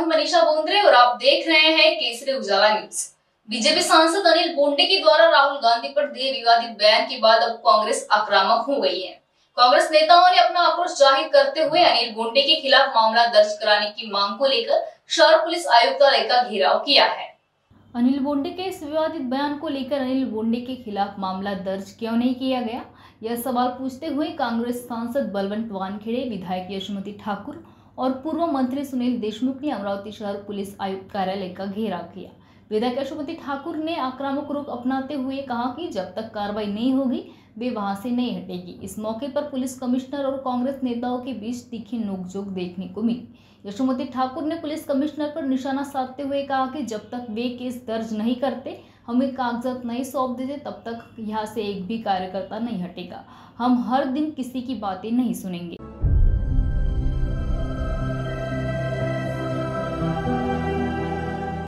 हूँ मनीषा बोंद्रे और आप देख रहे हैं केसरी उजाला न्यूज़। बीजेपी सांसद अनिल बोंडे के द्वारा राहुल गांधी पर दिए विवादित बयान के बाद अब कांग्रेस आक्रामक हो गई है। कांग्रेस नेताओं ने अपना आक्रोश ज़ाहिर करते हुए अनिल बोंडे के खिलाफ मामला दर्ज कराने की मांग को लेकर शहर पुलिस आयुक्तालय का घेराव किया है। अनिल बोंडे के इस विवादित बयान को लेकर अनिल बोंडे के खिलाफ मामला दर्ज क्यों नहीं किया गया? यह सवाल पूछते हुए कांग्रेस सांसद बलवंत वानखेड़े, विधायक यशमती ठाकुर और पूर्व मंत्री सुनील देशमुख ने अमरावती शहर पुलिस आयुक्त कार्यालय का घेराव किया। विधायक यशोमती ठाकुर ने आक्रामक रुख अपनाते हुए कहा कि जब तक कार्रवाई नहीं होगी, वे वहाँ से नहीं हटेगी। इस मौके पर पुलिस कमिश्नर और कांग्रेस नेताओं के बीच तीखी नोकझोंक देखने को मिली। यशोमती ठाकुर ने पुलिस कमिश्नर पर निशाना साधते हुए कहा कि जब तक वे केस दर्ज नहीं करते, हमें कागजात नहीं सौंप देते, तब तक यहाँ से एक भी कार्यकर्ता नहीं हटेगा। हम हर दिन किसी की बातें नहीं सुनेंगे।